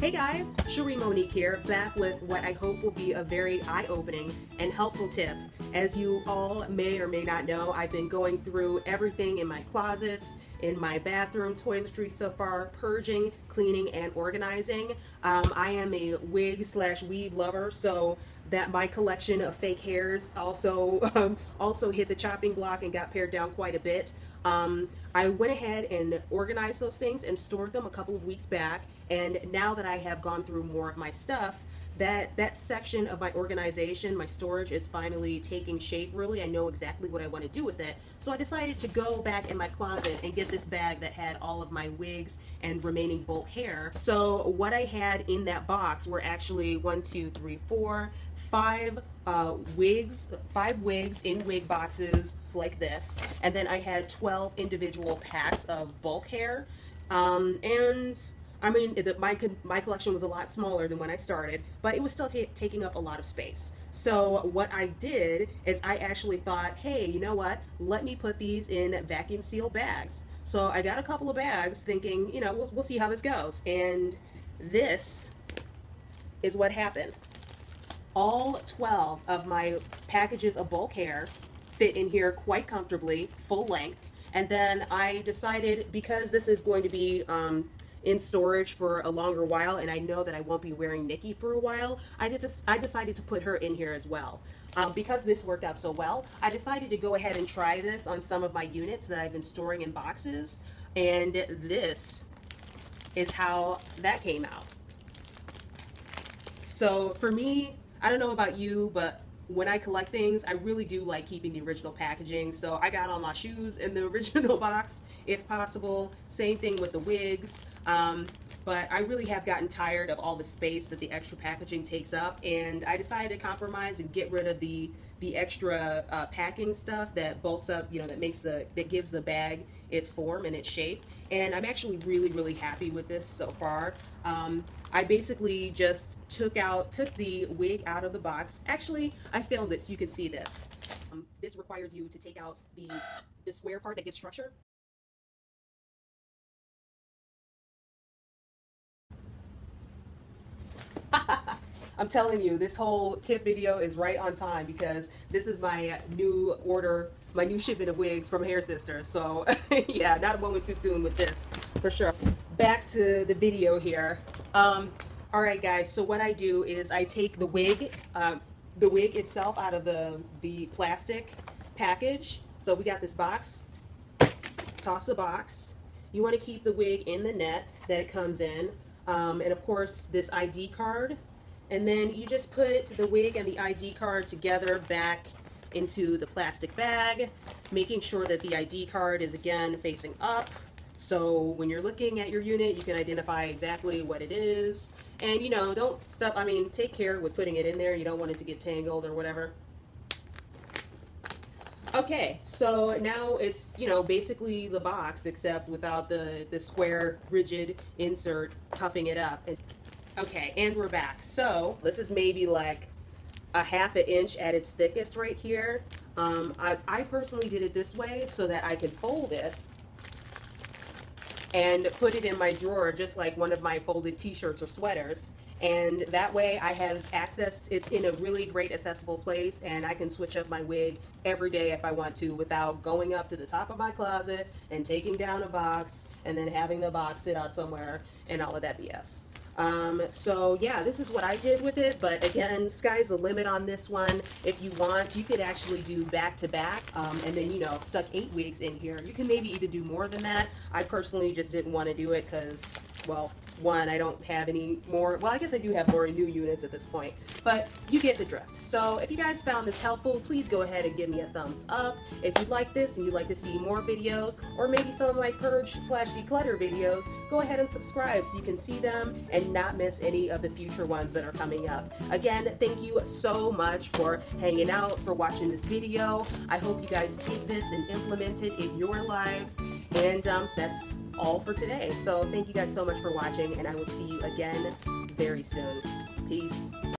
Hey guys, Cherie Monique here, back with what I hope will be a very eye-opening and helpful tip. As you all may or may not know, I've been going through everything in my closets, in my bathroom, toiletries so far, purging, cleaning, and organizing. Um, I am a wig slash weave lover, so that my collection of fake hairs also um, also hit the chopping block and got pared down quite a bit. Um, I went ahead and organized those things and stored them a couple of weeks back. And now that I have gone through more of my stuff, that that section of my organization, my storage is finally taking shape really. I know exactly what I want to do with it. So I decided to go back in my closet and get this bag that had all of my wigs and remaining bulk hair. So what I had in that box were actually one, two, three, four, five uh, wigs, five wigs in wig boxes like this, and then I had 12 individual packs of bulk hair. Um, and I mean, the, my my collection was a lot smaller than when I started, but it was still taking up a lot of space. So what I did is I actually thought, hey, you know what? Let me put these in vacuum seal bags. So I got a couple of bags, thinking, you know, we'll, we'll see how this goes. And this is what happened all 12 of my packages of bulk hair fit in here quite comfortably, full length. And then I decided because this is going to be um, in storage for a longer while and I know that I won't be wearing Nikki for a while, I, just, I decided to put her in here as well. Um, because this worked out so well, I decided to go ahead and try this on some of my units that I've been storing in boxes. And this is how that came out. So for me, I don't know about you, but when I collect things, I really do like keeping the original packaging. So I got all my shoes in the original box, if possible. Same thing with the wigs. Um, but I really have gotten tired of all the space that the extra packaging takes up, and I decided to compromise and get rid of the the extra uh, packing stuff that bulks up, you know, that makes the that gives the bag its form and its shape. And I'm actually really, really happy with this so far. Um, I basically just took out, took the wig out of the box. Actually, I filmed it so you can see this. Um, this requires you to take out the, the square part that gives structure. I'm telling you, this whole tip video is right on time because this is my new order, my new shipment of wigs from Hair Sister. So yeah, not a moment too soon with this, for sure. Back to the video here. Um, all right, guys, so what I do is I take the wig, um, the wig itself out of the, the plastic package. So we got this box, toss the box. You want to keep the wig in the net that it comes in. Um, and of course, this ID card and then you just put the wig and the ID card together back into the plastic bag, making sure that the ID card is again facing up. So when you're looking at your unit, you can identify exactly what it is. And you know, don't stuff, I mean, take care with putting it in there. You don't want it to get tangled or whatever. Okay, so now it's, you know, basically the box except without the, the square rigid insert puffing it up. Okay, and we're back. So this is maybe like a half an inch at its thickest right here. Um, I, I personally did it this way so that I could fold it and put it in my drawer just like one of my folded t-shirts or sweaters and that way I have access it's in a really great accessible place and I can switch up my wig every day if I want to without going up to the top of my closet and taking down a box and then having the box sit out somewhere and all of that BS. Um, so yeah, this is what I did with it, but again, sky's the limit on this one. If you want, you could actually do back to back, um, and then, you know, stuck eight wigs in here. You can maybe even do more than that. I personally just didn't want to do it because, well, one, I don't have any more, well, I guess I do have more new units at this point, but you get the drift. So if you guys found this helpful, please go ahead and give me a thumbs up. If you like this and you'd like to see more videos, or maybe some of my purge slash declutter videos, go ahead and subscribe so you can see them and not miss any of the future ones that are coming up. Again, thank you so much for hanging out, for watching this video. I hope you guys take this and implement it in your lives. And um, that's all for today. So thank you guys so much for watching, and I will see you again very soon. Peace.